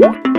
What?